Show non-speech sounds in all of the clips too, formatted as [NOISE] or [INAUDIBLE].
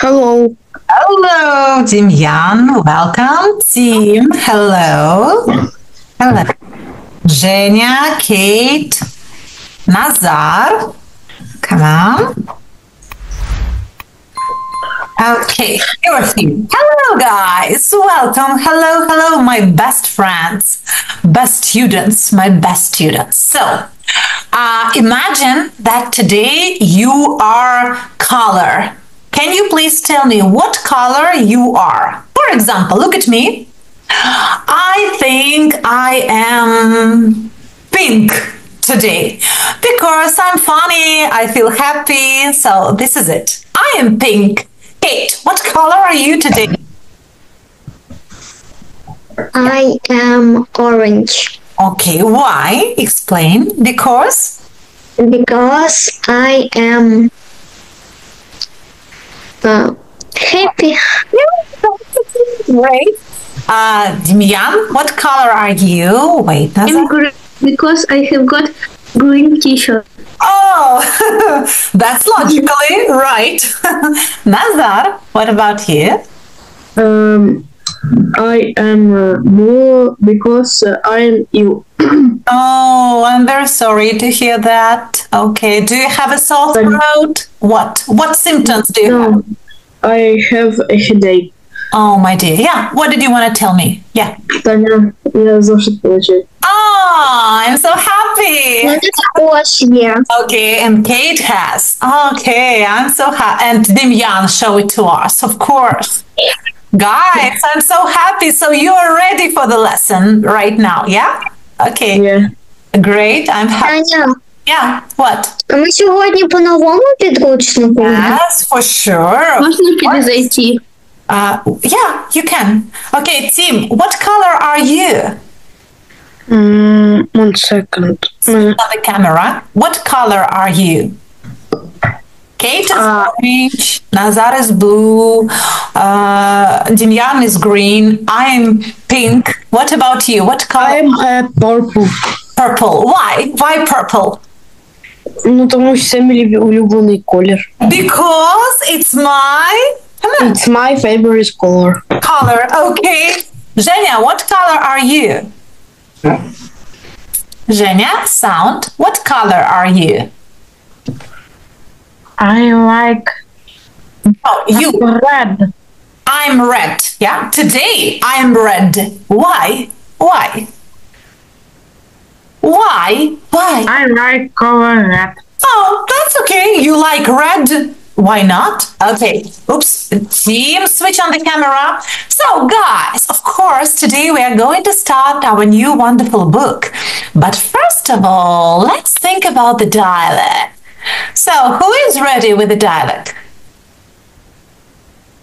Hello. Hello, Dimyan. Welcome, Tim. Hello. Hello. Zhenya, Kate, Nazar. Come on. Okay, everything. Hello, guys. Welcome. Hello, hello, my best friends, best students, my best students. So, uh, imagine that today you are color can you please tell me what color you are? For example, look at me. I think I am pink today because I'm funny, I feel happy, so this is it. I am pink. Kate, what color are you today? I am orange Okay, why? Explain. Because? because I am happy. Great. Uh, Demyan, what color are you? Wait, I'm Nazar. green because I have got green t-shirt. Oh, [LAUGHS] that's logically right. [LAUGHS] Nazar, what about you? Um, I am uh, blue because uh, I am ill. [CLEARS THROAT] Oh, I'm very sorry to hear that. Okay, do you have a sore throat? What? What symptoms do you have? No, I have a headache. Oh, my dear. Yeah, what did you want to tell me? Yeah. Таня, я зошит получаю. Oh, I'm so happy. Let us watch here. Okay, and Kate has. Okay, I'm so happy. And Demyan show it to us, of course. Guys, I'm so happy. So you are ready for the lesson right now, yeah? Okay, Yeah. great. I'm happy. Таня, Yeah, what? а ми сьогодні по новому підручнику? Yes, for sure. Можно перезайти? Uh, yeah, you can. Okay, Tim, what color are you? Mm, one second. Uh, On the camera. What color are you? Kate is orange, Nazar is blue, uh, Demyan is green, I'm pink. What about you? What color? I'm uh, purple. purple. Why? Why purple? Ну, тому що це мій улюблений колір. Because it's my come on, It's my favorite color. color. Okay. Zhenya, what color are you? Zhenya, sound. What color are you? I like Oh, you. red. I'm red. Yeah. Today I'm red. Why? Why? Why? Why? I like color red. Oh, that's okay. You like red. Why not? Okay. Oops. Team, switch on the camera. So, guys, of course, today we are going to start our new wonderful book. But first of all, let's think about the dialect. So, who is ready with the dialogue?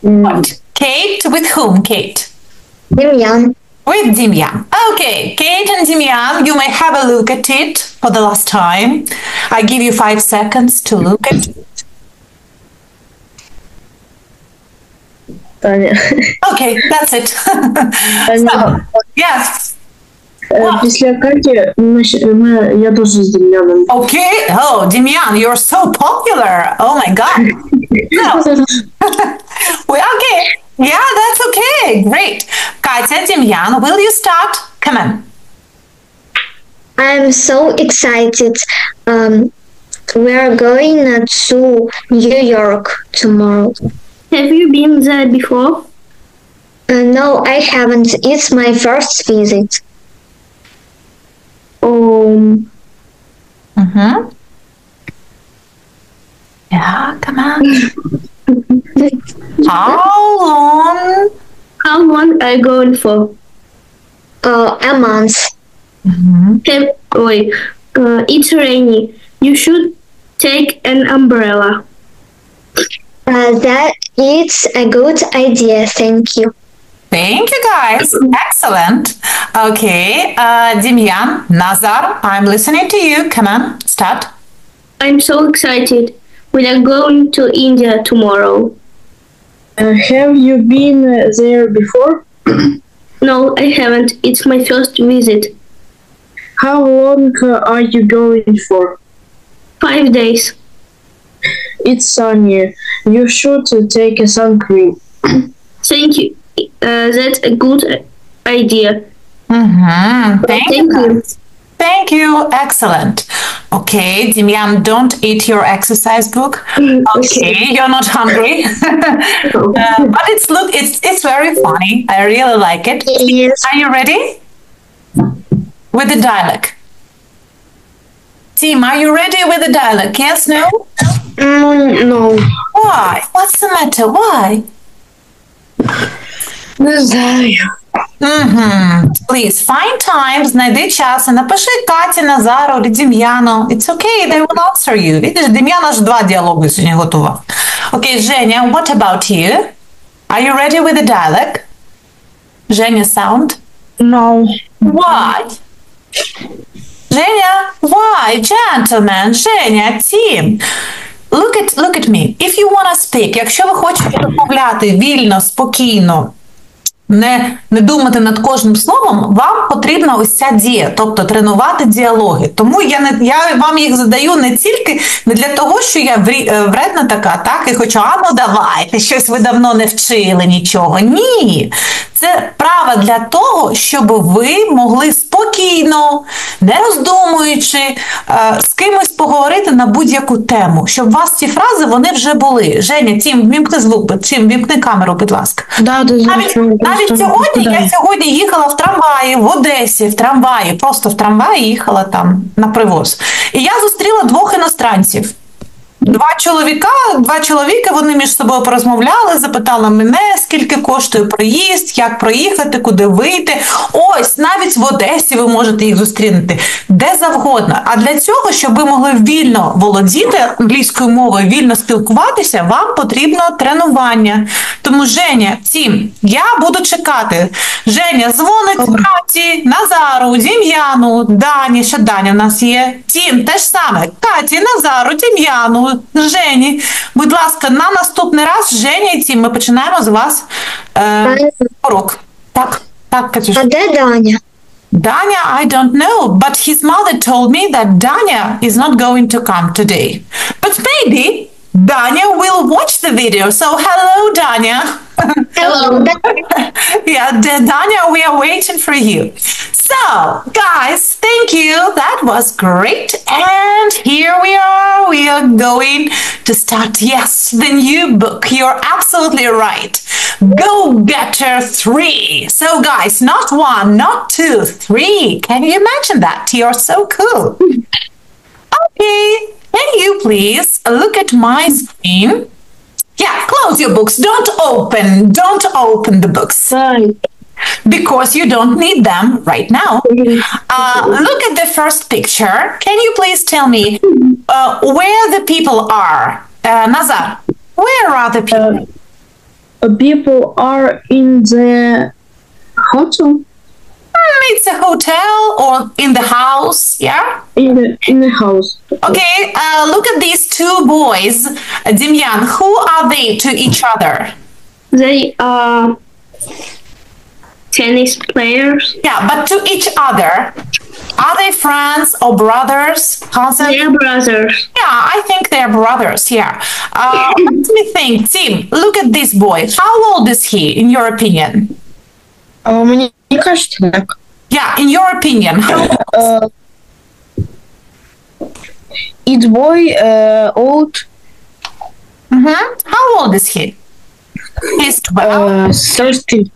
Mm. What? Kate? With whom, Kate? Dimyam. With Dimyam. Okay, Kate and Dimyam, you may have a look at it for the last time. I give you five seconds to look at it. [LAUGHS] okay, that's it. [LAUGHS] so, yes, е, після Каті ми, щ- ми, я дуже з Дем'яном. Okay. Oh, Demyan, you're so popular. Oh my God. [LAUGHS] [LAUGHS] So, well, okay. Yeah, that's okay. Great. Katya, Demyan, will you start? Come on. I'm so excited. Um, we are going uh, to New York tomorrow. Have you been there before? Uh, no, I haven't. It's my first visit. Um, Mm-hmm. Yeah, come on. [LAUGHS] How long? how long are you going for? Uh, a month. Have, wait, uh, it's rainy. You should take an umbrella. Uh, that it's a good idea. Thank you. Thank you, guys. Excellent. Okay, uh, Demyan, Nazar, I'm listening to you. Come on, start. I'm so excited. We are going to India tomorrow. Uh, have you been uh, there before? [CLEARS THROAT] No, I haven't. It's my first visit. How long uh, are you going for? Five days. It's sunny. you should take a sun cream. Thank you. Uh, that's a good idea. Mm-hmm. Thank, Thank you. you. Thank you. Excellent. Okay, Dimian, don't eat your exercise book. [LAUGHS] Okay, you're not hungry. [LAUGHS] Uh, but it's look, it's it's very funny. I really like it. Yes. Are you ready? With the dialogue. Team, are you ready with the dialogue? Yes, no? Mm, no. Why? What's the matter? Why? Не знаю. Mm-hmm. Please find time, знайди час і напиши Каті, Назару, Дем'яну. It's okay, they will answer you. Видиш, Дем'яна ж два діалоги сьогодні готував. Окей, okay, Женя, what about you? Are you ready with the dialogue? Женя, sound? No. Why? Женя, why? Gentlemen, Женя, team. Look at, look at me. If you wanna speak, якщо ви хочете розмовляти вільно, спокійно, не, не думати над кожним словом, вам потрібна ось ця дія, тобто тренувати діалоги. Тому я не я вам їх задаю не тільки не для того, що я е, вредна така, так і хочу, а ну давайте, щось ви давно не вчили нічого. Ні, це право для того, щоб ви могли спокійно, не роздумуючи, е, з кимось поговорити на будь-яку тему, щоб у вас ці фрази вони вже були. Женя, Тім, вімкни звук, Тім, вімкни камеру, будь ласка. Да, да, Навіть, навіть сьогодні я сьогодні їхала в трамваї в Одесі, в трамваї, просто в трамваї їхала там на привоз. І я зустріла двох іностранців. Два чоловіка, два чоловіка, вони між собою порозмовляли, запитали мене, скільки коштує проїзд, як проїхати, куди вийти. Ось навіть в Одесі ви можете їх зустріти де завгодно. А для цього, щоб ви могли вільно володіти англійською мовою, вільно спілкуватися, вам потрібно тренування. Тому Женя, Тім, я буду чекати. Женя дзвонить Каті, Назару, Дім'яну, Дані, ще Даня в нас є. Тім, те ж саме. Каті, Назару, Дім'яну, Жені. Будь ласка, на наступний раз Женя і Тім, ми починаємо з вас е, урок. Так, так, Катюш. А де Даня? Danya, I don't know, but his mother told me that Danya is not going to come today. But maybe Danya will watch the video. So hello, Danya. Hello. [LAUGHS] yeah, D- Danya, we are waiting for you. So, guys, thank you. That was great. And here we are. We are going to start, yes, the new book. You're absolutely right. Go Getter 3. So, guys, not one, not two, three. Can you imagine that? You're so cool. [LAUGHS] Okay, can you please look at my screen? Yeah, close your books. Don't open. Don't open the books Fine. because you don't need them right now. Uh, look at the first picture. Can you please tell me uh, where the people are? Uh, Nazar, where are the people? Uh, people are in the hotel it's a hotel or in the house, yeah? in the in the house. Okay, uh, look at these two boys. Dimyan, who are they to each other? They are tennis players. Yeah, but to each other. Are they friends or brothers? Cousins? They are brothers. Yeah, I think they're brothers. Yeah. Uh, let me think. Tim, look at this boy. How old is he, in your opinion? Мне не кажется так. Yeah, in your opinion. [LAUGHS] Э, uh, it's boy uh, old. Mm-hmm. How old is he? He's 12. Э, uh, 13.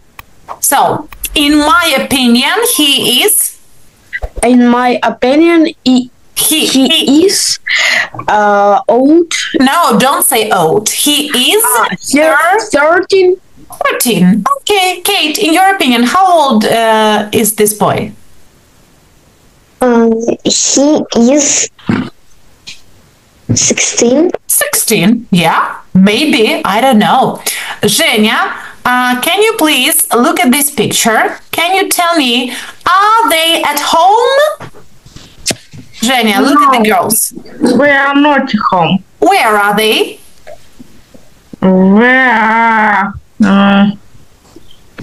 So, in my opinion, he is. In my opinion, he, he, he, he is uh, old. No, don't say old. He is uh, 13. 14. Okay, Kate, in your opinion, how old uh, is this boy? Um, he is 16. 16, yeah, maybe, I don't know. Zhenya, uh, can you please look at this picture? Can you tell me, are they at home? Zhenya, look no, at the girls. We are not home. Where are they? Where uh,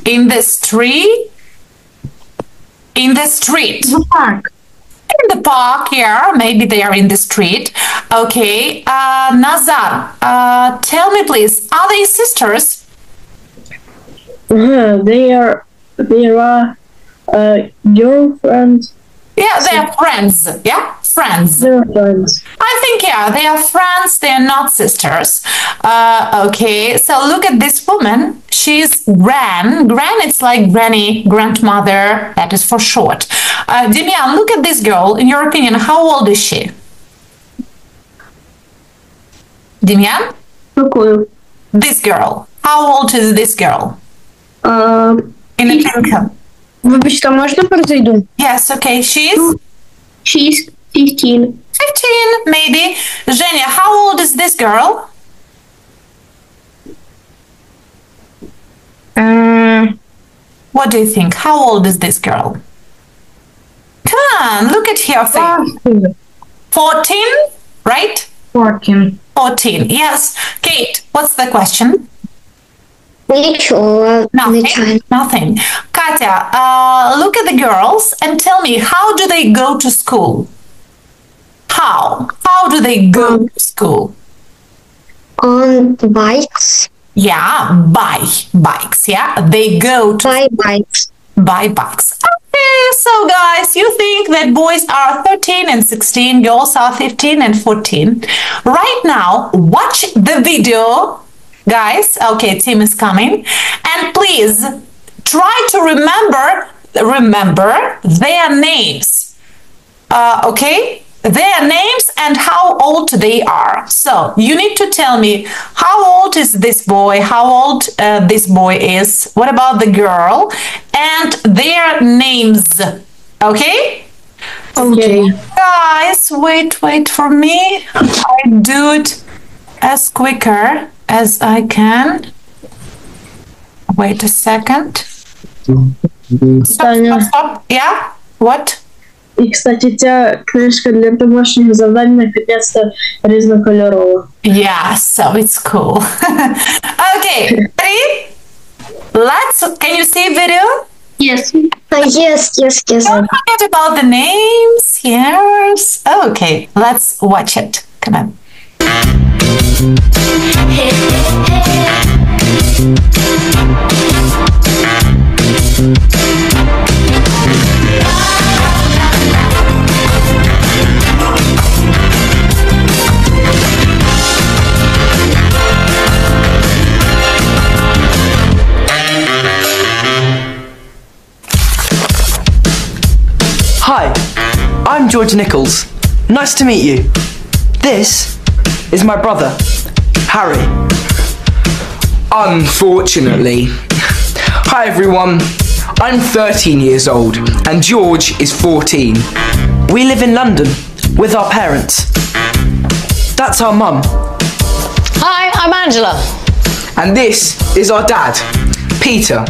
In the street? In the street. The park. In the park, yeah, maybe they are in the street. Okay, uh, Nazar, uh, tell me please, are they sisters? Uh, they are they are uh, girlfriends. Yeah, they are friends. Yeah, friends. They're friends. I think yeah, they are friends. They are not sisters. Uh, okay, so look at this woman. She's Gran. Gran, it's like granny, grandmother. That is for short. Uh, Demian, look at this girl. In your opinion, how old is she? Demian, Какую? this girl. How old is this girl? А, In the pink. Вибачте, можна перезайду? Yes, okay. She's she's 15. 15, maybe. Zhenya, how old is this girl? Uh, what do you think? How old is this girl? Come, look at her face. 14, right? 14. 14, yes. Kate, what's the question? Which nothing, nothing. Katya, uh, look at the girls and tell me, how do they go to school? How? How do they go to school? On bikes. Yeah, by bikes. Yeah, they go to By bikes. by bikes. Okay, so guys, you think that boys are 13 and 16, girls are 15 and 14. Right now, watch the video, guys. Okay, Tim is coming. And please try to remember remember their names. Uh, okay? their names and how old they are. So you need to tell me how old is this boy, how old uh, this boy is, what about the girl, and their names. Okay? Okay. Guys, wait, wait for me. I do it as quicker as I can. Wait a second. Stop, stop, stop. Yeah? What? І, кстати, ця книжка для домашніх завдань наконець-то різнокольорова. Yeah, so it's cool. [LAUGHS] okay, ready? Let's. Can you see video? Yes. Uh, yes, yes, yes. Don't forget about the names. Yes. Okay, let's watch it. Come on. Hi, George Nichols. Nice to meet you. This is my brother, Harry. Unfortunately. Hi everyone, I'm 13 years old and George is 14. We live in London with our parents. That's our mum. Hi, I'm Angela. And this is our dad, Peter.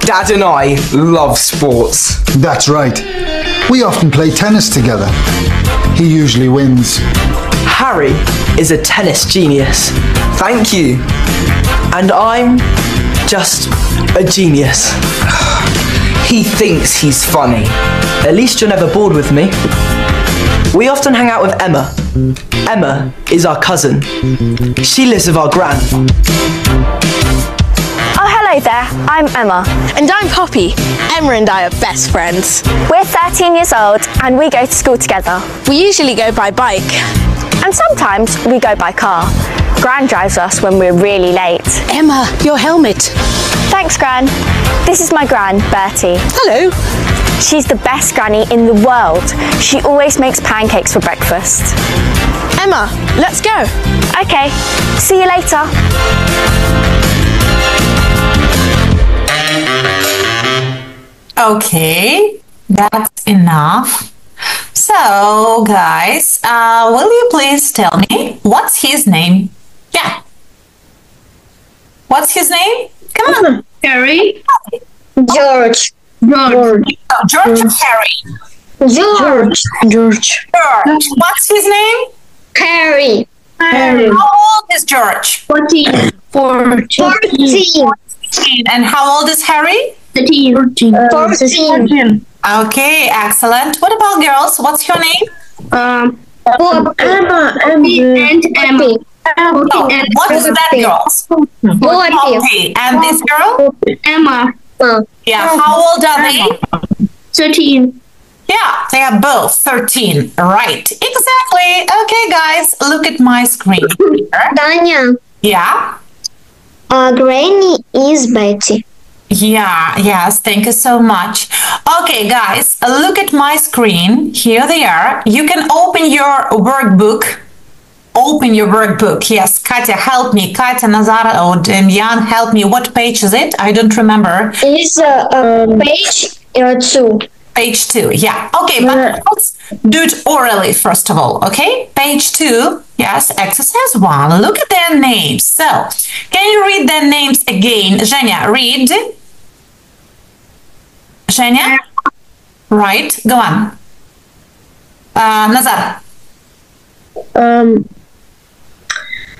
Dad and I love sports. That's right. We often play tennis together. He usually wins. Harry is a tennis genius. Thank you. And I'm just a genius. [SIGHS] He thinks he's funny. At least you're never bored with me. We often hang out with Emma. Emma is our cousin. She lives with our gran. I'm Emma. And I'm Poppy. Emma and I are best friends. We're 13 years old and we go to school together. We usually go by bike. And sometimes we go by car. Gran drives us when we're really late. Emma, your helmet. Thanks, Gran. This is my Gran, Bertie. Hello. She's the best granny in the world. She always makes pancakes for breakfast. Emma, let's go. Okay, see you later. Okay, that's enough. So, guys, uh, will you please tell me what's his name? Yeah. What's his name? Come on. Harry. George. George. Oh, George or Harry? George. George. George. What's his name? Harry. Harry. How old is George? 14. 14. 14. And how old is Harry? 13. 14. Okay, excellent. What about girls? What's your name? Um, Poppy. Emma and uh, and Emma. Oh, and what is that, girls? Poppy. Poppy. And this girl? Emma. Yeah. How old are they? 13. Yeah, they are both 13. Right. Exactly. Okay, guys, look at my screen. here. [LAUGHS] Danya. Yeah. Uh, Granny is Betty. Yeah, yes, thank you so much. Okay, guys, look at my screen. Here they are. You can open your workbook. Open your workbook. Yes, Katya, help me. Katya, Nazar, or Demyan, help me. What page is it? I don't remember. Is uh, uh, page uh, two. Page two, yeah. Okay, but let's do it orally first of all, okay? Page two, yes, exercise one. Look at their names. So, can you read their names again? Zhenya, read. Zhenya? Right, go on. Uh, Nazar, um,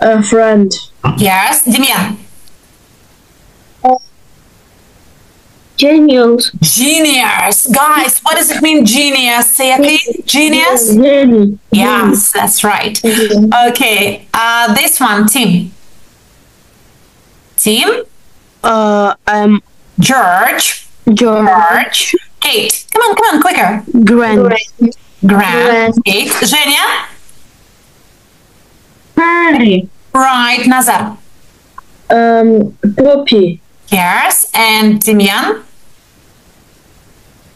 a friend. yes. Demyan, Genius. genius. Guys, what does it mean, genius? Say again, genius? Jenny. Yes, that's right. Okay, uh, this one, Tim. Tim? Uh, I'm George. George. George. Kate. Come on, come on, quicker. Grand. Grant. Kate. Zhenya. Harry. Right. Nazar. Um, Poppy. Yes. And Demyan.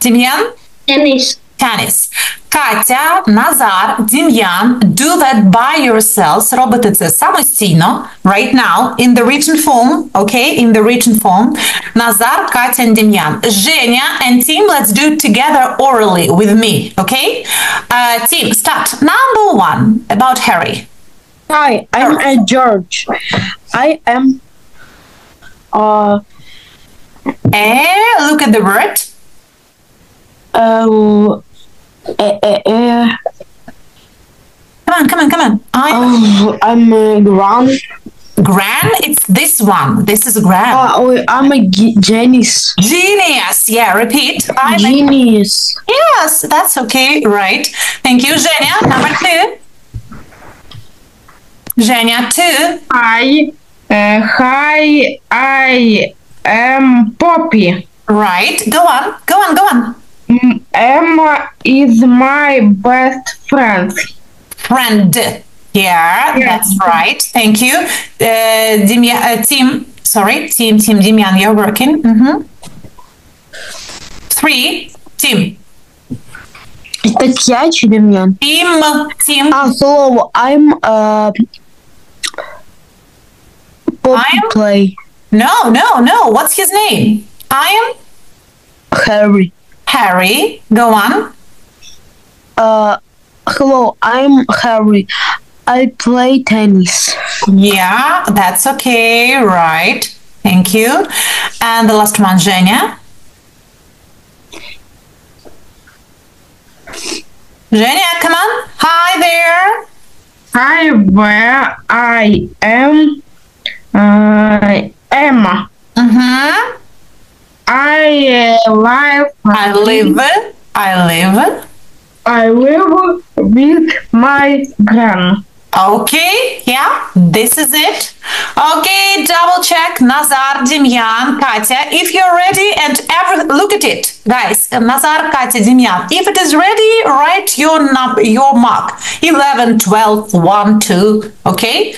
Demyan. Tennis Tennis. Катя, Назар, Дем'ян, do that by yourselves. Робите це самостійно right now in the written form, okay? In the written form. Назар, Катя, and Дем'ян. Женя and Tim, let's do it together orally with me, okay? Uh, Tim, start. Number one about Harry. Hi, I'm uh, George. I am. Uh, Eh, look at the word. uh, uh, uh, uh, Come on, come on, come on. I oh, I'm uh, Grand. Gran, it's this one. This is Gran. Uh, oh, I'm a genius. Genius. Yeah, repeat. I'm a Genius. Yes, that's okay. Right. Thank you, Zhenya. Number two. Zhenya, two. Hi. Uh, hi. I am Poppy. Right. Go on. Go on. Go on. Mm, Emma is my best friend. Friend. Yeah, that's right. Thank you. Uh, Dimya, uh, team. Sorry, team, team, Dimyan, you're working. Mm-hmm. Three. Team. Так я чи Дем'ян? Team. Team. Ah, hello, I'm uh, Poppy I'm- Play. No, no, no. What's his name? I am Harry. Harry. Go on. Uh, hello, I'm Harry. I play tennis. Yeah, that's okay. Right. Thank you. And the last one, Zhenya. Zhenya, come on. Hi there. Hi, where I am uh, Emma. Mm-hmm. I live. I live. I live. I live with my gran. Okay, yeah, this is it. Okay, double check. Nazar, Demyan, Katya. If you're ready and every look at it, guys. Nazar, Katya, Demyan. If it is ready, write your num your mark. 11, 12, 1, 2. Okay?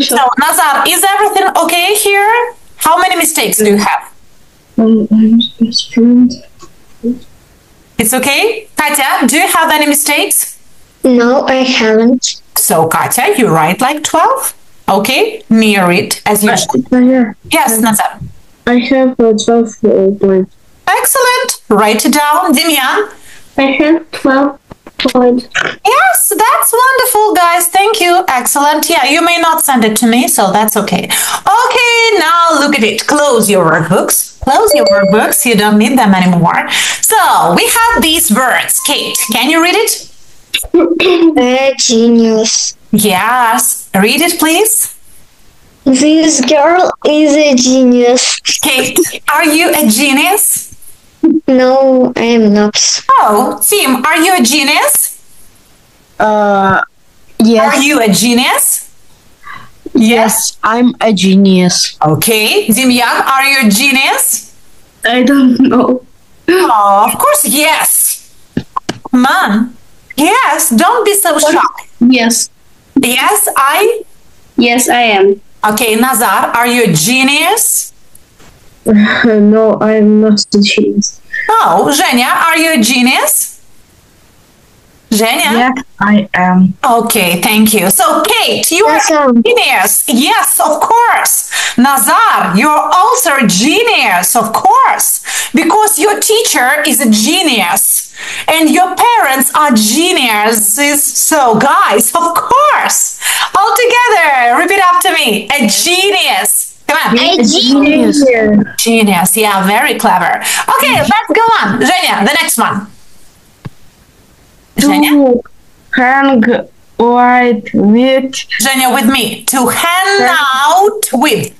So, Nazar, is everything okay here? How many mistakes do you have? Um, I'm best friend. It's okay? Katya, do you have any mistakes? No, I haven't. So, Katya, you write like 12. Okay? Near it as usual. Uh, yeah, Yes, Nazar. I have uh, 12 uh, points. Excellent. Write it down. Demyan. I have 12 points. Yes, that's wonderful, guys. Thank you. Excellent. Yeah, you may not send it to me, so that's okay. Okay, now look at it. Close your workbooks. Close your workbooks. You don't need them anymore. So we have these words. Kate, can you read it? [CLEARS THROAT] A genius. Yes. Read it, please. This girl is a genius. Kate, are you a genius? No, I am not. Oh, Tim, are you a genius? Uh, yes. Are you a genius? Yes, I'm a genius. Okay. Demyan, are you a genius? I don't know. Oh, of course, yes. Come on. Yes, don't be so shy. Yes. Yes, I. Yes, I am. Okay, Nazar, are you a genius? [SIGHS] no, I'm not a genius. Oh, Zhenya, are you a genius? Zhenya? Yes, I am. Okay, thank you. So, Kate, you are a genius. Yes, of course. Nazar, you're also a genius, of course, because your teacher is a genius and your parents are geniuses. So, guys, of course, all together, repeat after me a genius. Come on. A genius. Genius, yeah, very clever. Okay, let's go on. Zhenya, the next one. Zhenya? To hang out with. Zhenya, with me. To hang out with.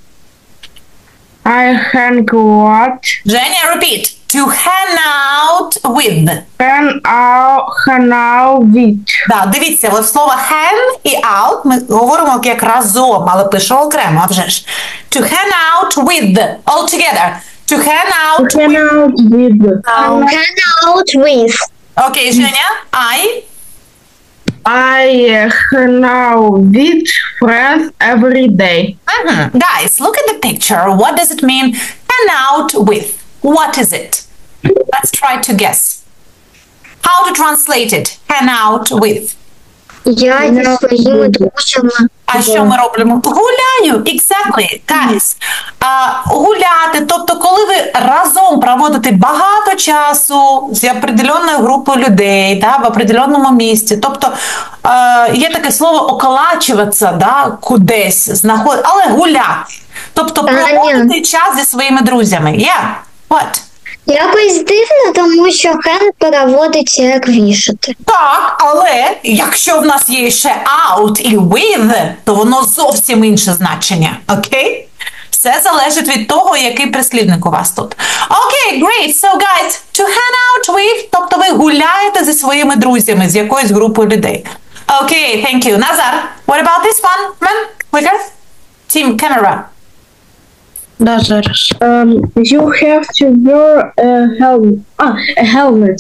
I hang out. Zhenya, repeat. To hang out with. Hang out, hang out with. Да, дивіться, от слово hang і out ми говоримо як разом, але пишемо окремо, а вже ж. To hang out with. All together. To hang out Hang out with. Hang out with. Окей, Женя, I. I hang out with friends every day. Mhm. Guys, look at the picture. What does it mean? Hang out with. What is it? Let's try to guess. How to translate it? Hang out with. Я зі своїми друзями. А що ми робимо? Гуляю, exactly, guys. А, гуляти, тобто, коли ви разом проводите багато часу з определеною групою людей, да, в определеному місці. Тобто е, є таке слово околачуватися, да, кудись знаход... але гуляти. Тобто проводити час зі своїми друзями. Yeah. What? Якось дивно, тому що hang переводиться як вішати. Так, але якщо в нас є ще out і with, то воно зовсім інше значення. Окей? Все залежить від того, який прислівник у вас тут. Окей, great. So, guys, to hang out with, тобто ви гуляєте зі своїми друзями, з якоюсь групою людей. Окей, thank you. Назар, what about this one? On, quicker. Team camera. Да, зараз. Um, you have to wear a helmet. Ah, a helmet.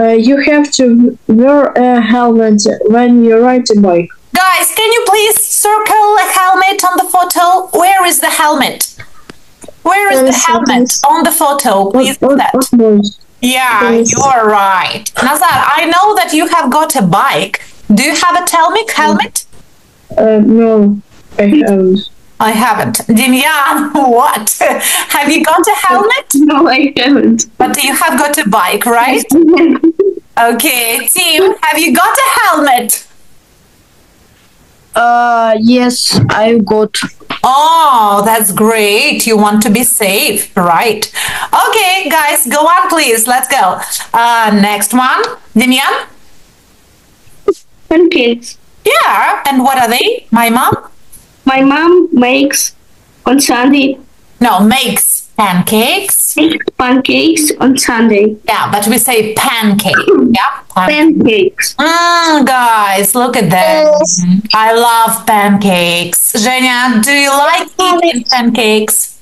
Uh, you have to wear a helmet when you ride a bike. Guys, can you please circle a helmet on the photo? Where is the helmet? Where is the helmet on the photo? Please do that. Yeah, you are right. Nazar, I know that you have got a bike. Do you have a Telmic helmet? Uh, no, I haven't. I haven't. Dimyan, [LAUGHS] what? have you got a helmet? No, I haven't. But you have got a bike, right? [LAUGHS] okay, team, have you got a helmet? Uh, yes, I've got. Oh, that's great. You want to be safe, right? Okay, guys, go on, please. Let's go. Uh, next one. Dimyan? Pancakes. Yeah, and what are they? My mom? My mom makes on Sunday. No, makes pancakes. Makes pancakes on Sunday. Yeah, but we say pancake. [CLEARS THROAT] Yeah, Pancakes. Mm, guys, look at them. I love pancakes. Zhenya, do you like eating pancakes?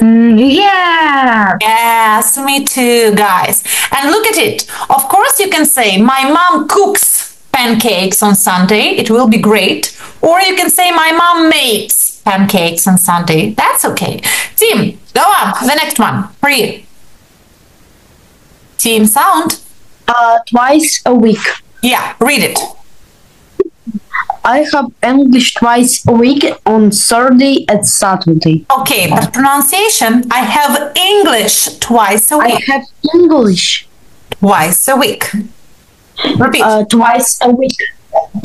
yeah. Yes, me too, guys. And look at it. Of course, you can say, My mom cooks pancakes on Sunday. It will be great. Or you can say, My mom makes pancakes on Sunday. That's okay. Team, go on. The next one for you. Team sound. Uh, twice a week. Yeah, read it. I have English twice a week on Thursday and Saturday. Okay, but pronunciation, I have English twice a week. I have English Twice a week. Repeat. Uh, twice a week.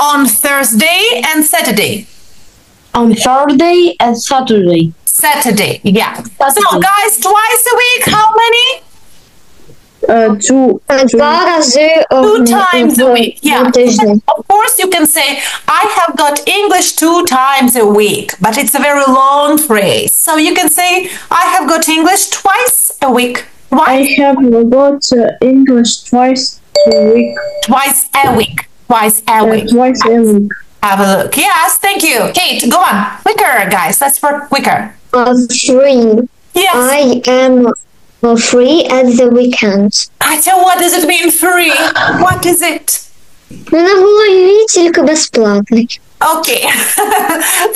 On Thursday and Saturday. On Thursday and Saturday. Saturday, yeah. Saturday. So, guys, twice a week, how many? Uh, two, two, um, two times a week. Yeah. Of course, you can say, I have got English two times a week, but it's a very long phrase. So you can say, I have got English twice a week. Twice. I have got uh, English twice a week. twice a week. Twice a Uh, week. twice a week. Have a look. Yes, thank you. Kate, go on. Quicker, guys. Let's work quicker. Uh, free. Yes. I am uh, free at the weekend. Katya, what does it mean free? What is it? Ну, на голові тільки безплатний. Окей.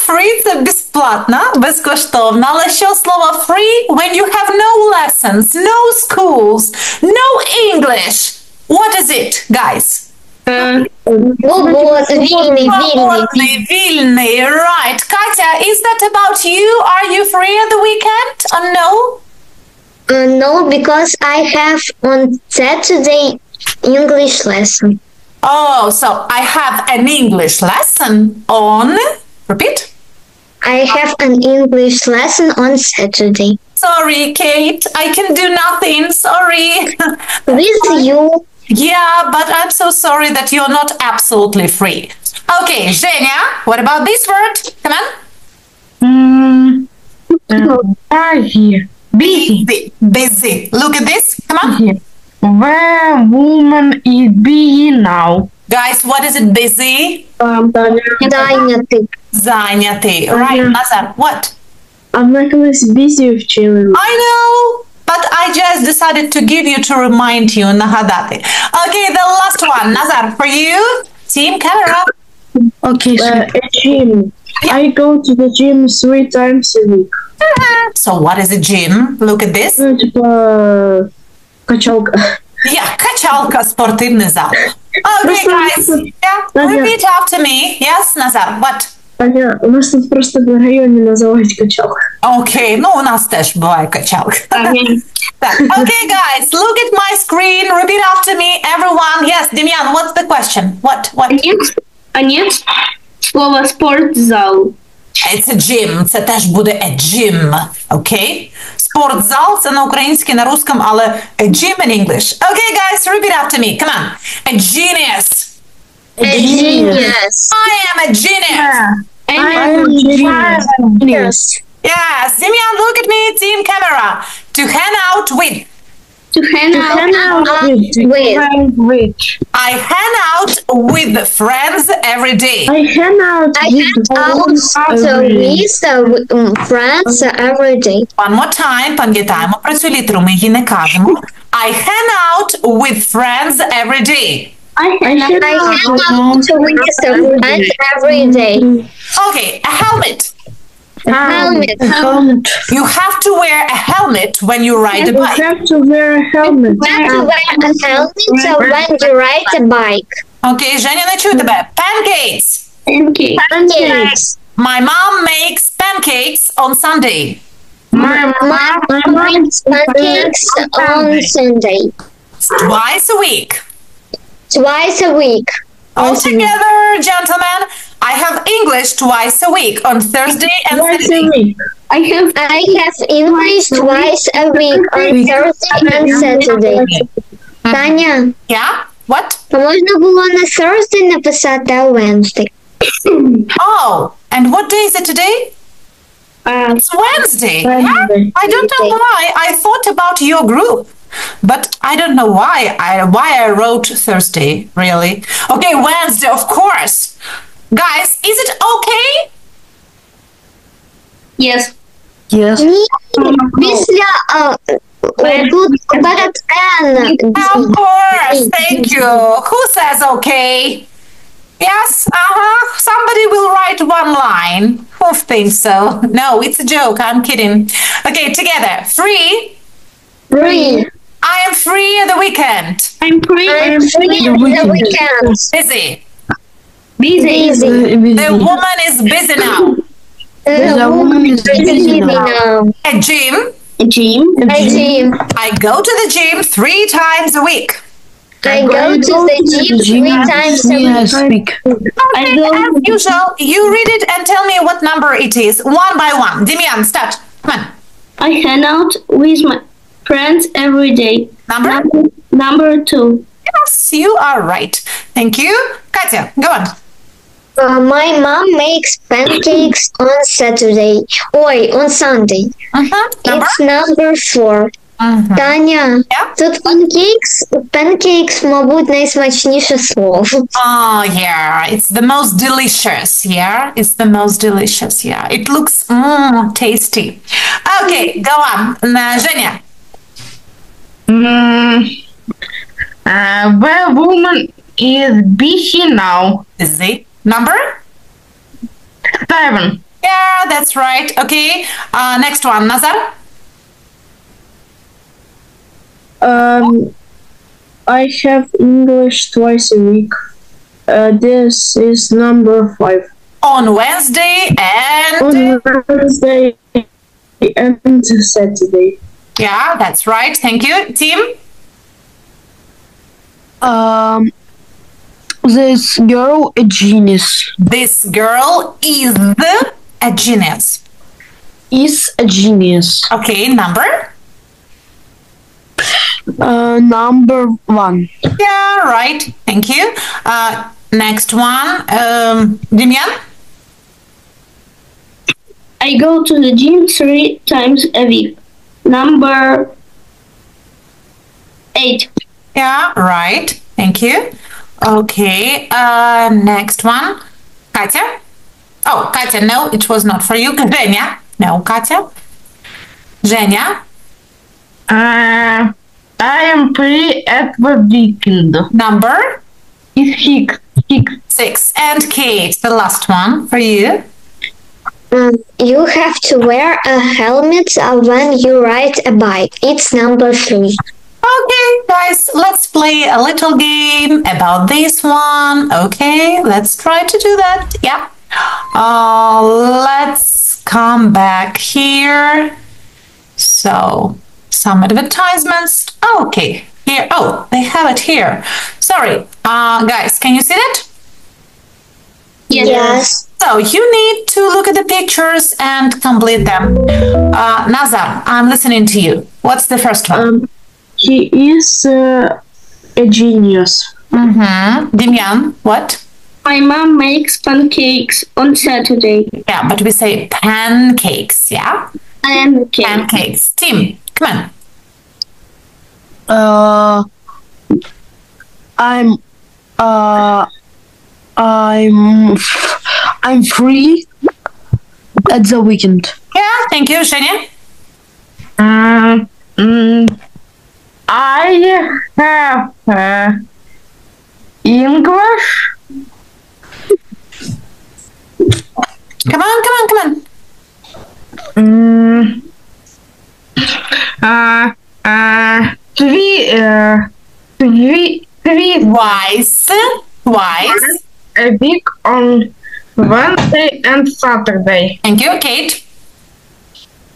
Free це безплатно, безкоштовно. Але що слово free? When you have no lessons, no schools, no English. What is it, guys? Uh, Vilni, right. Katya, is that about you? Are you free at the weekend or no? Uh, no, because I have on Saturday English lesson. Oh, so I have an English lesson on, repeat. I have an English lesson on Saturday. Sorry, Kate, I can do nothing. Sorry. [LAUGHS] With you. yeah, but I'm so sorry that you're not absolutely free. Okay, Zhenya, what about this word? Come on. Mm, uh, busy. Busy. Busy. Busy. Look at this. Come on. Busy. Where woman is busy now. Guys, what is it? Busy? Um, Таня, Зайнятий. Зайнятий. Right, Nazar. What? а ми колись busy вчили. I know, but I just decided to give you to remind you, нагадати. Okay, the last one. Nazar, for you. Team camera. Okay, so Uh, a gym. I go to the gym three times a week. [LAUGHS] So what is a gym? Look at this. Ну, типа, качалка. [LAUGHS] Yeah, качалка, спортивный зал. Okay, guys. Yeah, repeat after me. Yes, Nazar, what? Таня, у нас тут просто в районі називають качалка. Окей, ну у нас теж буває качалка. Так, okay, guys, [LAUGHS] look at my screen. Repeat after me, everyone. Yes, Дем'ян, what's the question? What? What? Нет, а нет слова спортзал. It's a gym. Це теж буде a gym. Окей? Спортзал це на українській, на русском, але a gym in English. Okay, guys, repeat after me. Come on. A genius. A genius. I am a genius. I am genius. Yes, Demyan, look at me, team camera. To hang out with. To hang out. Hang out with. rich. I hang out with friends every day. I hang out I with hang out friends so every day. with uh, um, friends every day. One more time, пам'ятаємо про цю літеру, ми її не кажемо. I hang out with friends every day. I I hang out. I hang out with a friend every day. Okay, a helmet. Helmet. You have to wear a helmet when you ride a You bike. have to wear a helmet. You have to wear a helmet so when you ride a bike. Окей, Женя, не чую тебе. Pancakes. Okay. Pancakes. My mom makes pancakes on Sunday. My mom makes pancakes on Sunday. Twice a week. Twice a week. All together, gentlemen, I have English twice a week on Thursday and Twice a Saturday. week. I have I have English twice a week on Thursday and Saturday. Таня, Yeah? What? то можна було не Thursday написати, а Wednesday. [COUGHS] Oh, and what day is it today? uh, It's Wednesday. Wednesday. Yeah? I don't know why. I thought about your group, but I don't know why. I why I wrote Thursday. Really? Okay, Wednesday, of course. Guys, is it okay? yes. Yes. Ні, після а, тут перед N. Of course. Thank you. Who says okay? Yes. Uh huh. Somebody will write one line. Who thinks so? [LAUGHS] No, it's a joke. I'm kidding. Okay, together. Free. Free. I am free at the weekend. I'm free. I'm free on the weekend. Busy. busy. Busy. The woman is busy now. The woman is busy now. A gym. A Gym. I gym. I go to the gym three times a week. I go to the gym three times a week. speak. Okay, as usual, you read it and tell me what number it is, one by one. Dimian, start. Come on. I hang out with my friends every day. Number? Number, number two. Yes, you are right. Thank you. Katya, go on. Uh, my mom makes pancakes on Saturday. Oi, on Sunday. Uh-huh. Number? It's number four. Таня, Yeah? тут pancakes, pancakes, мабуть, найсмачніше слово. Oh, yeah, it's the most delicious. Yeah, it's the most delicious. Yeah, it looks mm, tasty. Okay, go on. Uh, Женя. Mm, uh, the woman is busy now. Is it number? Seven. Yeah, that's right. Okay. Uh, next one, Nazar. Um, I have English twice a week. Uh, this is number five. On Wednesday and On Wednesday and Saturday. Yeah, that's right. Thank you, Tim. Um, this girl a genius. This girl is a genius. Is a genius. Okay, number. Uh, number one. Yeah, right. Thank you. Uh, next one, um, Dimian. I go to the gym three times a week number eight. Yeah, right. Thank you. Okay, uh, next one. Katya? Oh, Katya, no, it was not for you. [LAUGHS] Zhenya? No, Katya? Zhenya? Uh, I am free at the weekend. Number? Is six. Six. And Kate, the last one for you. Um, you have to wear a helmet uh, when you ride a bike. It's number three. Okay, guys, let's play a little game about this one. Okay, let's try to do that. Yeah. Uh, let's come back here. So, some advertisements. Okay, here. Oh, they have it here. Sorry, uh, guys, can you see that? Yes. So you need to look at the pictures and complete them. Uh, Nazar, I'm listening to you. What's the first one? Um, he is uh, a genius. Mm-hmm. Dimian, what? My mom makes pancakes on Saturday. Yeah, but we say pancakes, yeah? Pancakes. Pancakes. Tim, come on. Uh, I'm. Uh, I'm. I'm free at the weekend. Yeah, thank you, Shania. Uh, mm, I have uh, English. Come on, come on, come on. Mm, uh, uh, three, uh, three, three Twice. Twice. a week on Wednesday and Saturday. Thank you, Kate.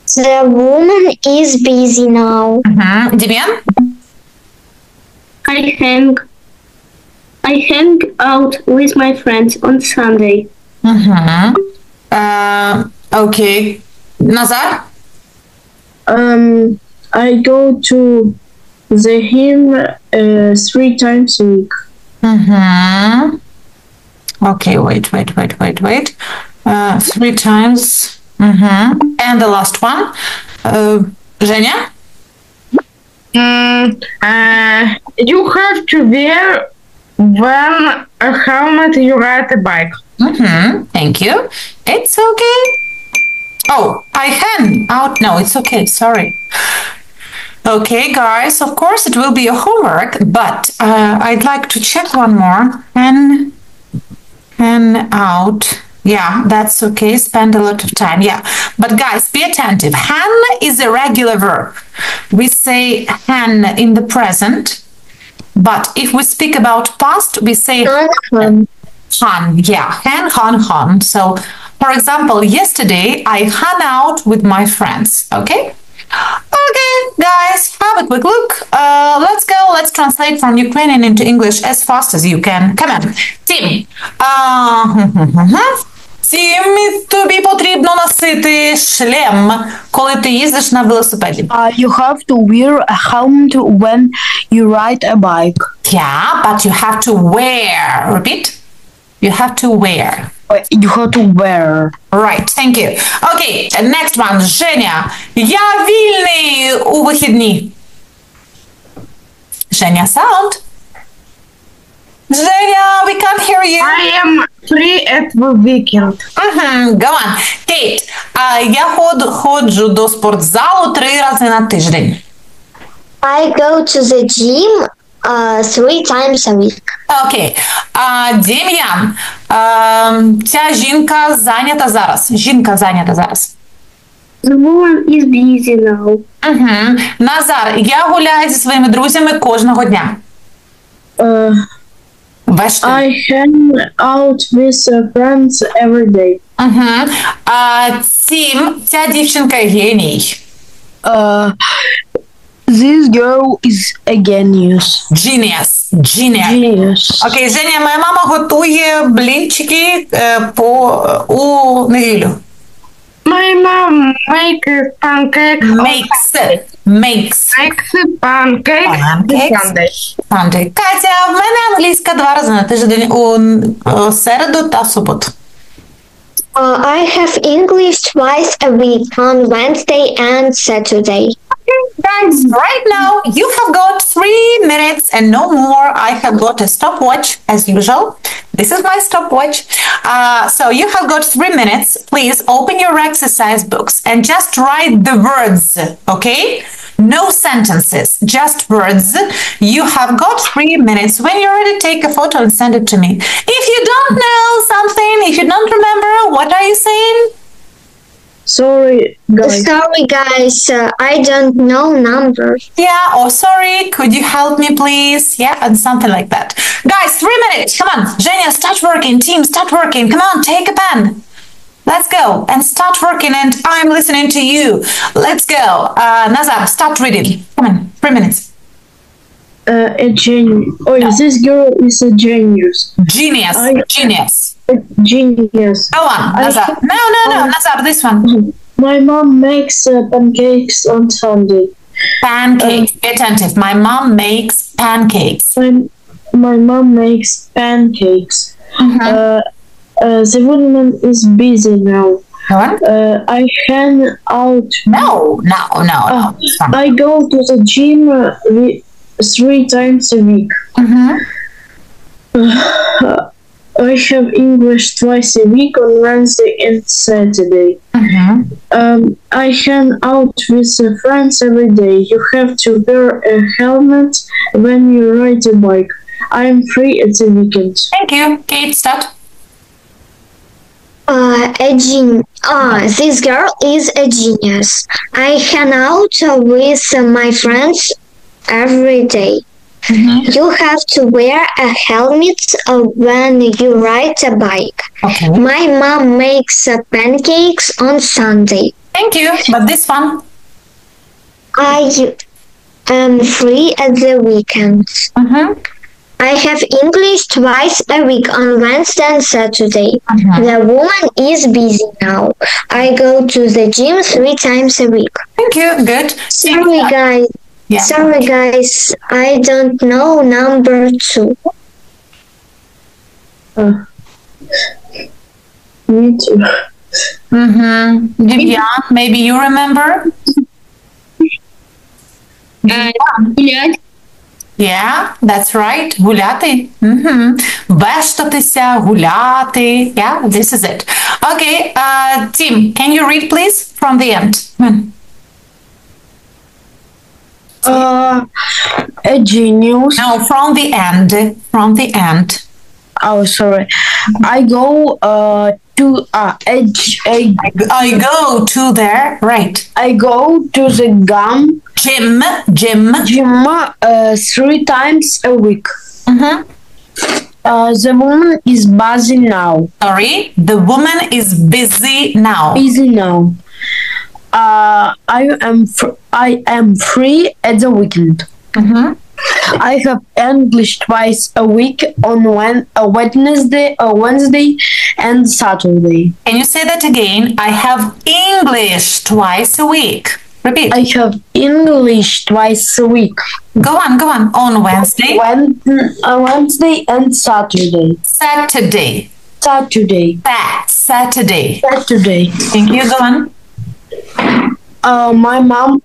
The woman is busy now. Mm-hmm. Dimian. I hang I hang out with my friends on Sunday. Mm-hmm. Uh, okay. Nazar. Um, I go to the hymn uh, three times a week. Mm-hmm. Okay, wait, wait, wait, wait, wait. Uh, three times. Mm -hmm. And the last one. Uh, Zhenya? Mm, uh, you have to wear when a helmet you ride a bike. Mm -hmm. Thank you. It's okay. Oh, I hand out. No, it's okay. Sorry. Okay, guys, of course it will be a homework, but uh, I'd like to check one more. And hen out. Yeah, that's okay. Spend a lot of time. Yeah, but guys, be attentive. Hen is a regular verb. We say hen in the present, but if we speak about past, we say Um, Han, yeah, Han, Han, Han. So, for example, yesterday I hung out with my friends. Okay. Okay, guys, have a quick look. Uh, let's go. Let's translate from Ukrainian into English as fast as you can. Come on, Tim. Uh, [LAUGHS] Тім, тобі потрібно носити шлем, коли ти їздиш на велосипеді. Uh, you have to wear a helmet when you ride a bike. Yeah, but you have to wear. Repeat. You have to wear. You have to wear. Right, thank you. Okay, next one. Женя. Я вільний у вихідні. Женя, sound. Женя, we can't hear you. I am free at the weekend. Мгм, Go on. Кейт, а я ходжу, ходжу до спортзалу три рази на тиждень. I go to the gym uh, three times a week. Окей. А, Дем'ян, ця жінка зайнята зараз. Жінка зайнята зараз. The woman is busy now. Угу. Назар, я гуляю зі своїми друзями кожного дня. Uh, Вешти. I hang out with friends every day. Угу. А, Тім, ця дівчинка геній. Uh, this girl is a genius. Genius. Genius. Genius. Окей, Женя, моя мама готує блінчики е, по, у неділю. My mom makes pancakes. Makes. Makes. Makes pancakes. Pancakes. Sunday. Sunday. Катя, в мене англійська два рази на тиждень у, у середу та в суботу. Uh, I have English twice a week on Wednesday and Saturday. Guys, right now you have got three minutes and no more. I have got a stopwatch as usual. This is my stopwatch. Uh, so you have got three minutes. Please open your exercise books and just write the words, okay? No sentences, just words. You have got three minutes. When you're ready, take a photo and send it to me. If you don't know something, if you don't remember, what are you saying? Sorry, guys. Sorry, guys, uh, I don't know numbers. Yeah, or sorry, could you help me please? Yeah, and something like that. Guys, three minutes. Come on. Zhenya, start working. Tim, start working. Come on, take a pen. Let's go and start working, and I'm listening to you. Let's go. Uh, Nazar, start reading. Come on, three minutes. Uh, a genius. Oh, this girl is a genius. Genius. I- Genius. Genius. Go on, I- Nazar. No, no, no, Nazar, this one. My mom makes uh, pancakes on Sunday. Pancakes. Be attentive. My mom makes pancakes. My, my mom makes pancakes. Uh, uh, the woman is busy now. On. Uh, I hang out. No, no, no, no. This. I go to the gym uh, re- three times a week. Mhm. [SIGHS] I have English twice a week on Wednesday and Saturday. Mhm. Um, I hang out with friends every day. You have to wear a helmet when you ride a bike. I'm free at the weekend. Thank you. Kate, start. Uh, a gen- ah, this girl is a genius. I hang out uh, with my friends every day. You have to wear a helmet uh, when you ride a bike. Okay. My mom makes uh, pancakes on Sunday. Thank you. But this one. I am free at the weekends. Mhm. I have English twice a week on Wednesday and Saturday. The woman is busy now. I go to the gym three times a week. Thank you. Good. Sorry, guys. Yeah. Sorry, guys. I don't know number two. Uh, me too. Mm-hmm. Vivian, maybe you remember? Гулять. Yeah, that's right. Гуляти. Mm-hmm. Вештатися, гуляти. Yeah, this is it. Okay, uh, Tim, can you read please from the end? Come on. Uh, a genius. No, from the end. From the end. Oh, sorry. I go uh to uh a I go to there. Right. I go to the gum Jim. Jim. gym uh three times a week. Mm-hmm. Uh, the woman is busy now. Sorry. The woman is busy now. Busy now. Uh, I am fr- I am free at the weekend. Mm-hmm. I have English twice a week on when a Wednesday, a Wednesday, and Saturday. Can you say that again? I have English twice a week. Repeat. I have English twice a week. Go on, go on. On Wednesday, When, uh, Wednesday and Saturday. Saturday, Saturday. Sa- Saturday. Saturday. Thank you. Go on. Uh, my mom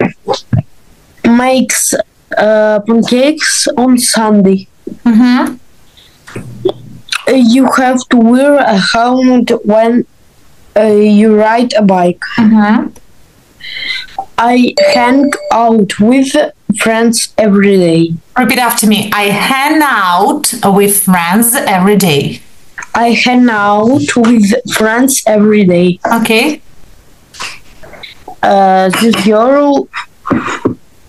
makes uh, pancakes on Sunday. Mm-hmm. You have to wear a helmet when uh, you ride a bike. Mm-hmm. I hang out with friends every day. Repeat after me. I hang out with friends every day. I hang out with friends every day. Okay Uh, this girl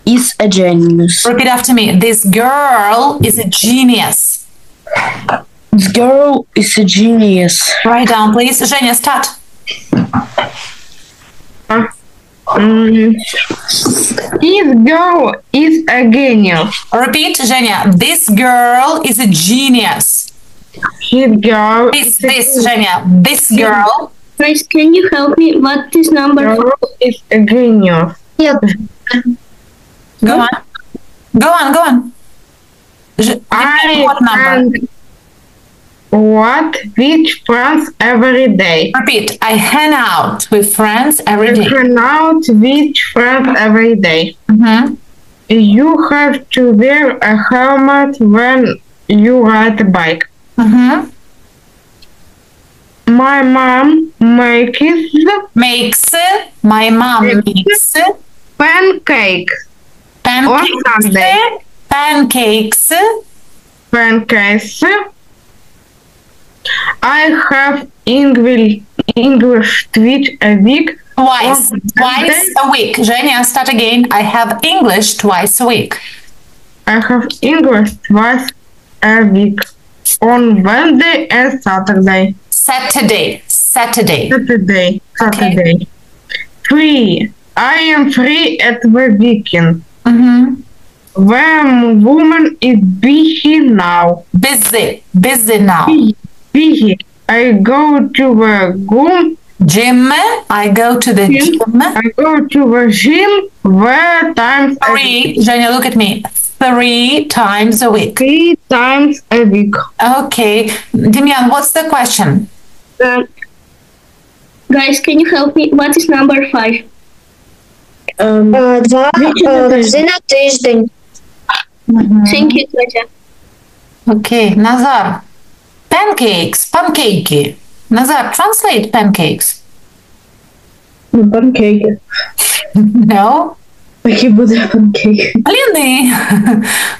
is a genius. Repeat after me. This girl is a genius. This girl is a genius. Write down, please. Женя, start. Um, this girl is a genius. Repeat, Женя. This girl is a genius. His girl This, this, Женя. This girl. Guys, can you help me? What is number girl is a genius. Yep. Go on. Go on, go on. Ž- I what number? hang what with friends every day. Repeat. I hang out with friends every I day. hang out with friends every day. Mm-hmm. You have to wear a helmet when you ride a bike. Mm-hmm. My mom makes Makes. My mom makes pancakes pancakes. Sunday. Pancakes. pancakes. I have English English twice a week. Twice. On Twice Sunday? a week. Женя, start again. I have English twice a week. I have English twice a week on Wednesday and Saturday. Saturday. Saturday. Saturday. Saturday. Okay. Free. I am free at the weekend. Mm-hmm. When woman is busy now. Busy. Busy now. Busy. I go to the gym. Gym. I go to the gym. gym. I go to the gym where time Free. Jenny, look at me. Three times a week. three times a week. Okay. Dimian, what's the question? Uh, guys, can you help me? What is number five? Um, Е, Два Двічі на е, тиждень. рази на тиждень. Thank you, Katya. Окей. Назар. Pancakes. Панкейки. Назар, translate pancakes. Панкейки. [LAUGHS] No. Які буде панкейки? Бліни. [LAUGHS]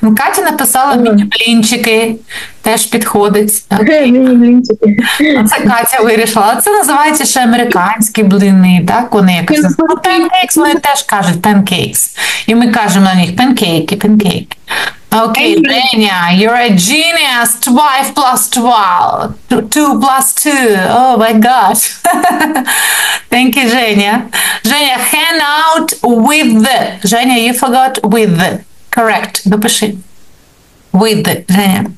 Ну, Катя написала мені блінчики. Теж підходить. Мені блінчики. Це Катя вирішила. Це називається ще американські блини, так? Вони якось. Ну, панкейкс, вони теж кажуть панкейкс. І ми кажемо на них панкейки, панкейки. Окей, Женя, you're a genius. 12 plus 12. 2 plus 2. Oh my God. [LAUGHS] Thank you, Женя. Женя, hang out with the. Женя, you forgot with the. Correct. Допиши. With the. Женя.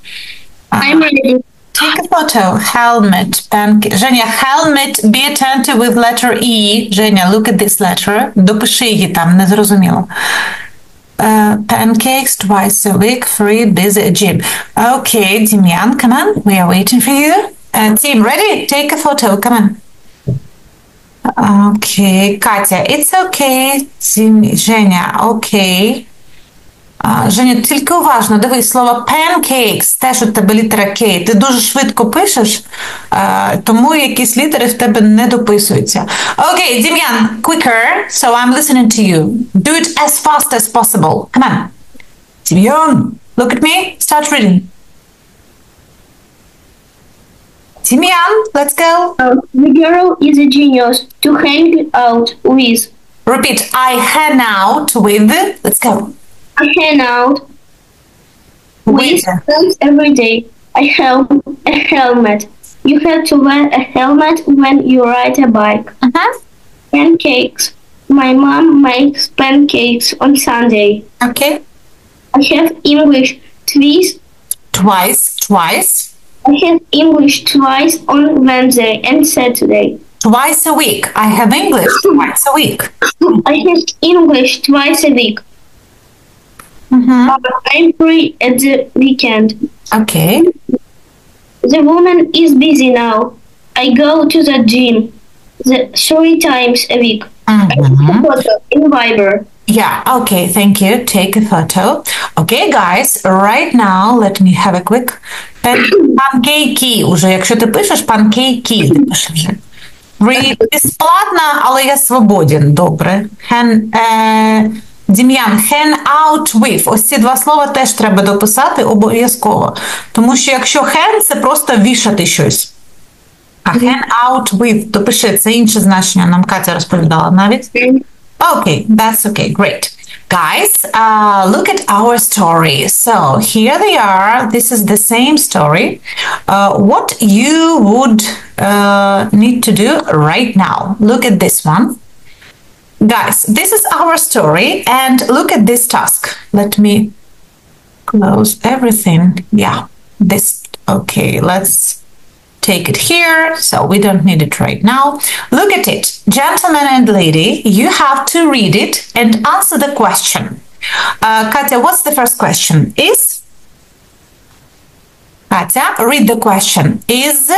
I'm ready. Take a photo. Helmet. Pancake. Женя, helmet. Be attentive with letter E. Женя, look at this letter. Допиши її там, не зрозуміло. uh, pancakes twice a week, Free busy a gym. Okay, Demian, come on. We are waiting for you. And team, ready? Take a photo. Come on. Okay, Katya, it's okay. Zhenya, okay. А, Женя, тільки уважно, дивись, слово pancakes, теж у тебе літера K. Ти дуже швидко пишеш, а, тому якісь літери в тебе не дописуються. Окей, Дем'ян, quicker, so I'm listening to you. Do it as fast as possible. Come on. Дем'ян, look at me, start reading. Дем'ян, let's go. Uh, the girl is a genius to hang out with. Repeat, I hang out with, let's go. I hang out with friends every day. I have a helmet. You have to wear a helmet when you ride a bike. Uh-huh. Pancakes. My mom makes pancakes on Sunday. Okay. I have English twice. Twice, twice. I have English twice on Wednesday and Saturday. Twice a week. I have English [LAUGHS] twice a week. I have English twice a week. Mm-hmm. Uh, I'm free at the weekend. Okay. The woman is busy now. I go to the gym the three times a week. I take a photo in Viber. Yeah, okay, thank you. Take a photo. Okay, guys, right now let me have a quick. Панкейки уже, якщо ти пишеш панкейки, ти пишеш вже. Re- Безплатно, але я свободен. Добре. Hand, е, Дім'ян, hang out with. Ось ці два слова теж треба дописати обов'язково. Тому що якщо hang, це просто вішати щось. А hang out with, допиши, це інше значення, нам Катя розповідала навіть. Okay, that's okay. Great. Guys, uh, look at our story. So here they are. This is the same story. Uh, what you would uh, need to do right now. Look at this one. Guys, this is our story and look at this task. Let me close everything. Yeah, this. Okay, let's take it here so we don't need it right now look at it Gentlemen and lady you have to read it and answer the question uh, katya what's the first question is katya read the question is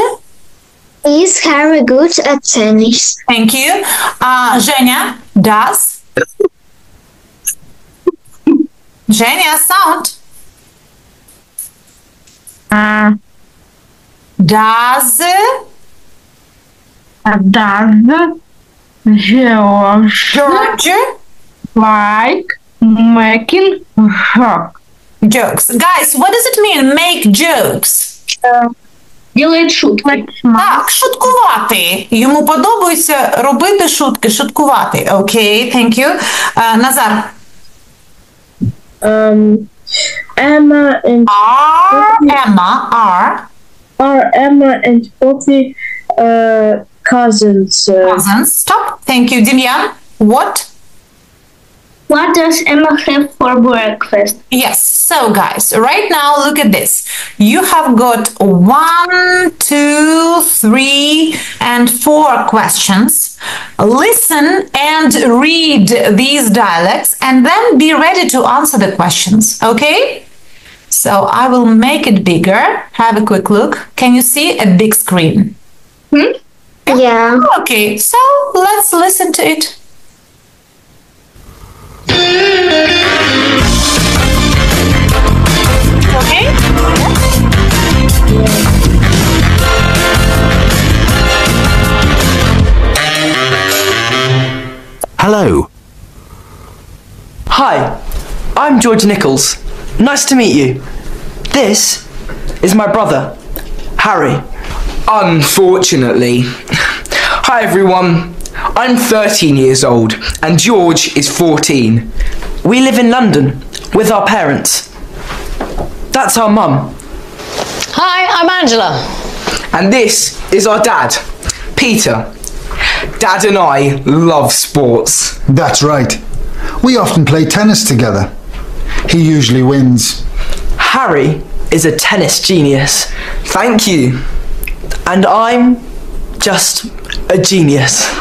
Is Harry good at tennis? thank you. Uh, Zhenya does Zhenya sound? Uh, does uh, Does George? George? Like making joke? jokes. Guys what does it mean make jokes uh, Делает шутки. Так, шуткувати. Йому подобається робити шутки, шуткувати. Окей, okay, thank you. Е, Назар. Um, Emma and Are Emma are are Emma and Poppy uh, cousins. Uh, cousins. Stop. Thank you, Дем'ян. What? What does Emma have for breakfast? Yes. So, guys, right now, look at this. You have got one, two, three, and four questions. Listen and read these dialects and then be ready to answer the questions. Okay? So, I will make it bigger. Have a quick look. Can you see a big screen? Hmm. Yeah. Okay, so let's listen to it. Okay? Hello. Hi, I'm George Nichols. Nice to meet you. This is my brother, Harry. Unfortunately. [LAUGHS] Hi everyone. I'm 13 years old and George is 14. We live in London with our parents. That's our mum. Hi, I'm Angela. And this is our dad, Peter. Dad and I love sports. That's right. We often play tennis together. He usually wins. Harry is a tennis genius. Thank you. And I'm just a genius. [SIGHS]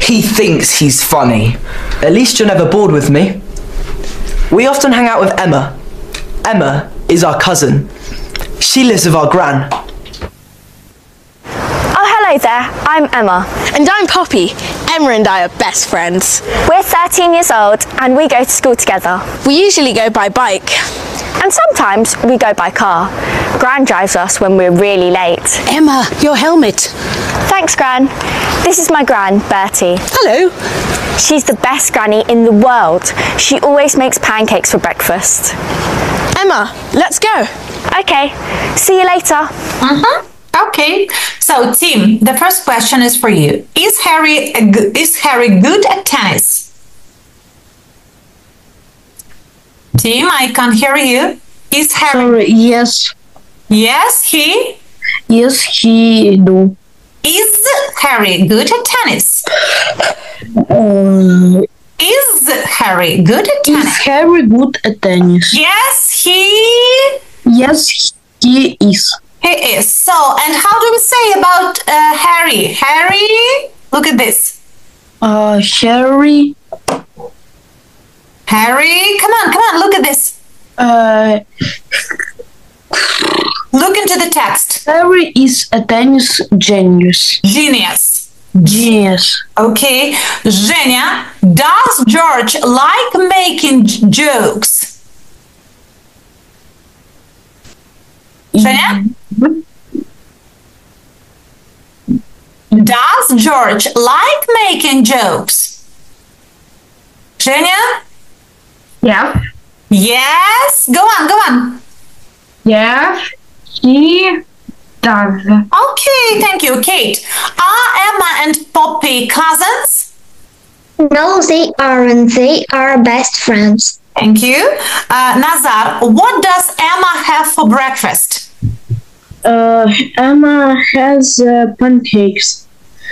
He thinks he's funny. At least you're never bored with me. We often hang out with Emma. Emma is our cousin. She lives with our gran. Oh, hello there. I'm Emma. And I'm Poppy. Emma and I are best friends. We're 13 years old and we go to school together. We usually go by bike. And sometimes we go by car. Gran drives us when we're really late. Emma, your helmet. Thanks, Gran. This is my Gran, Bertie. Hello. She's the best granny in the world. She always makes pancakes for breakfast. Emma, let's go. Okay, see you later. Uh-huh. Okay. So, Tim, the first question is for you. Is Harry is Harry good at tennis? Tim, I can't hear you. Is Harry Sorry, yes, Yes, he yes, he do. is Harry good at tennis. Uh, Is Harry good at tennis? is? Harry good at tennis? Yes, he Yes, he is. He is. So, and how do we say about uh, Harry? Harry, look at this. Uh, Harry. Harry, come on, come on, look at this. Uh, look into the text. Harry is a Danish genius. Genius. Genius. Okay. Zhenya, does George like making jokes? Czy? Does George like making jokes? Czy? Yeah. Yes. Go on, go on. Yeah, he does. Okay, thank you, Kate. Are Emma and Poppy cousins? No, they aren't. They are best friends. Thank you. Uh, Nazar, what does Emma have for breakfast? Uh, Emma has uh, pancakes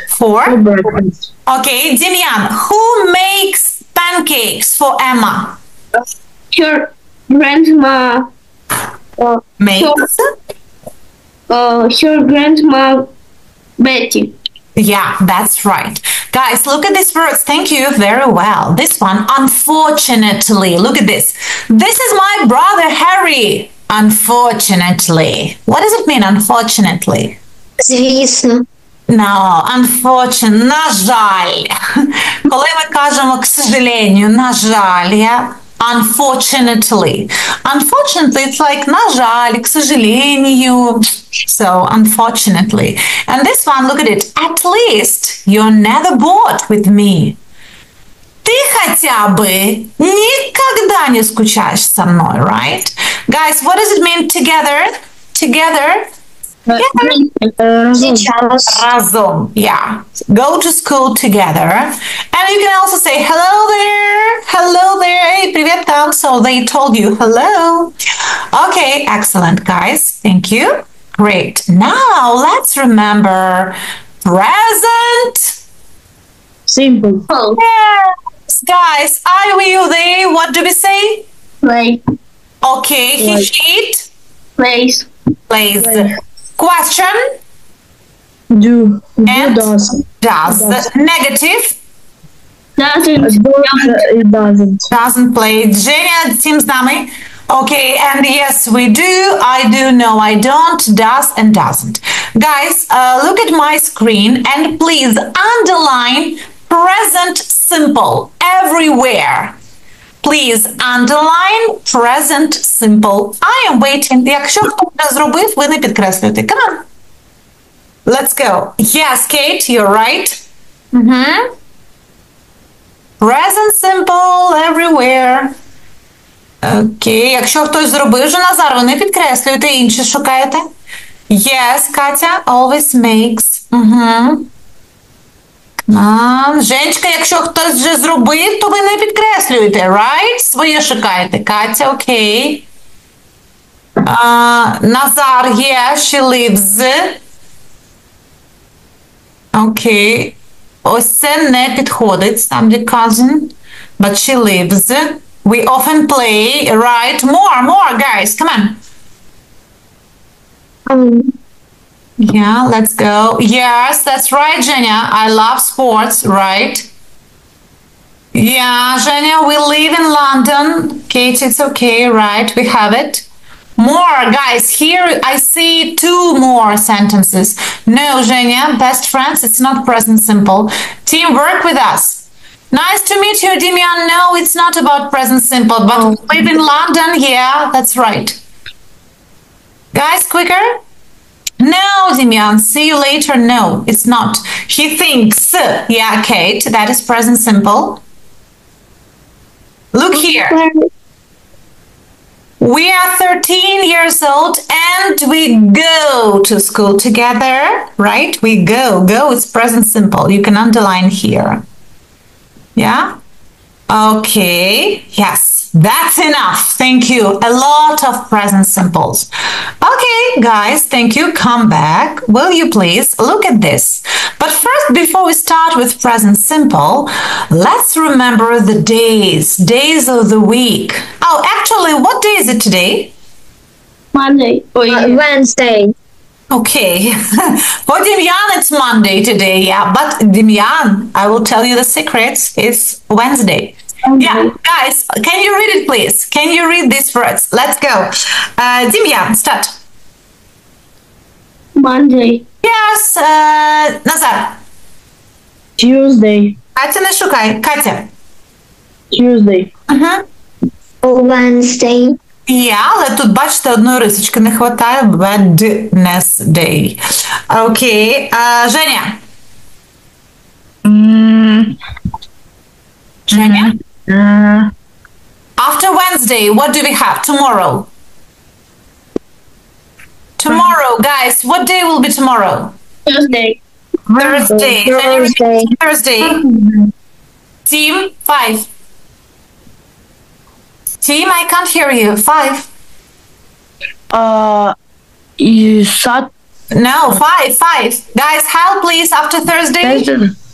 For? for breakfast. Okay, Dimian, who makes pancakes for Emma? Her grandma. Uh, Makes? uh, her grandma Betty. Yeah, that's right. Guys, look at these words. Thank you very well. This one, unfortunately. Look at this. This is my brother Harry. Unfortunately. What does it mean, unfortunately? Звісно. No, unfortunately, на жаль. [LAUGHS] Коли ми кажемо к сожалению, на жаль, yeah? unfortunately. Unfortunately, it's like на жаль, к сожалению. So, unfortunately. And this one, look at it. At least you're never bored with me. Ты хотя бы никогда не скучаешь со мной, right? Guys, what does it mean together? Together? Uh, Сейчас. Разом. Yeah. Go to school together. And you can also say hello there. Hello there. Hey, привет там. So they told you hello. Okay, excellent, guys. Thank you. Great. Now let's remember present. simple. Yes, guys. I, we, you, they. What do we say? Play. Okay, he, Right. she, it. Plays. Plays. Question. Do. Do And? does. Does. Does. Negative. Doesn't. Don't, uh, it doesn't. doesn't play. Женя, Team Znami. Okay, and yes, we do. I do. No, I don't. Does and doesn't. Guys, uh, look at my screen and please underline present simple everywhere. Please underline present simple. I am waiting. Якщо хто не зробив, ви не підкреслюєте. Come on. Let's go. Yes, Kate, you're right. Mm-hmm. Present simple everywhere. Окей, якщо хтось зробив вже Назар, ви не підкреслюєте, інші шукаєте. Yes, Катя, always makes. Угу. А, Женечка, якщо хтось вже зробив, то ви не підкреслюєте, right? Своє шукаєте. Катя, окей. А, Назар, є, she lives. Окей. Ось це не підходить, там де cousin. But she lives. We often play, right? More, more, guys, come on. Um, Yeah, let's go. Yes, that's right, Zhenya. I love sports, right? Yeah, Zhenya, we live in London. Kate, it's okay, right? We have it. More, guys. Here I see two more sentences. No, Zhenya, best friends, it's not present simple. Tim, work with us. Nice to meet you, Dimian. No, it's not about present simple, but we live in London. Yeah, that's right. Guys, quicker. No, Dimian, see you later. No, it's not. He thinks. Yeah, Kate, that is present simple. Look here. We are 13 years old and we go to school together, right? We go. Go is present simple. You can underline here. Yeah? Okay. Yes, that's enough. Thank you. A lot of present simples. Okay, guys, thank you. Come back. Will you please look at this? But first, before we start with present simple, let's remember the days, days of the week. Oh, actually, what day is it today? Monday. Oh, uh. Wednesday. Okay. [LAUGHS] For Dimian, it's Monday today, yeah. But Dimian, I will tell you the secrets. It's Wednesday. Yeah, guys, can you read it, please? Can you read these words? Let's go. Uh, Dimian, start. Monday. Yes, е, Назар. Tuesday. Катя не шукай. Катя. Tuesday. Угу. Wednesday, Є, але тут, бачите, одної рисочки не вистачає. Wednesday. Окей. А, Женя. Женя. Mm. After Wednesday, what do we have tomorrow? Tomorrow, guys, what day will be tomorrow? Thursday. Thursday. Thursday. Thursday. Thursday. Team five. Tim, I can't hear you. Five. Uh, you sat. No, five, five. Guys, help please after Thursday. Thursday.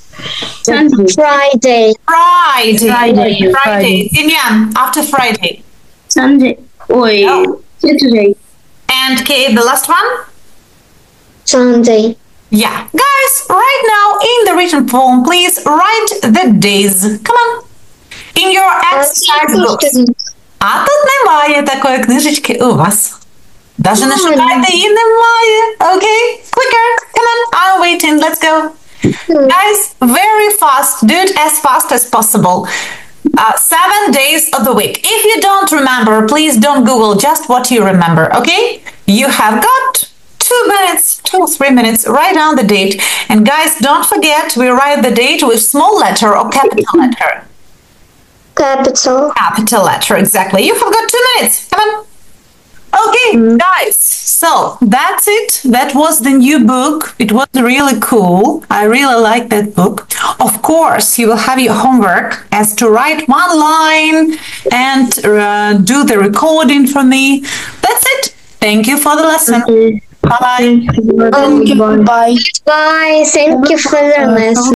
Friday, Friday. Friday, Friday. Friday. Dimian, after Friday. Sunday. Oi. No. Saturday. And Kate, the last one? Sunday, Yeah. Guys, right now in the written form, please write the days. Come on. In your exercise books. А тут немає такої книжечки у вас. Даже не шукайте, її немає. Okay? Quicker. Come on. I'm waiting. Let's go. Guys, very fast. Do it as fast as possible. Uh, seven days of the week. If you don't remember, please don't Google just what you remember, okay? You have got two minutes, two or three minutes, write down the date. And guys, don't forget, we write the date with small letter or capital letter. capital, Capital letter, exactly. You have got two minutes. Come on. Okay, guys. So that's it. That was the new book. It was really cool. I really like that book. Of course, you will have your homework as to write one line and uh, do the recording for me. That's it. Thank you for the lesson. Bye. Bye. bye. Thank you for the lesson.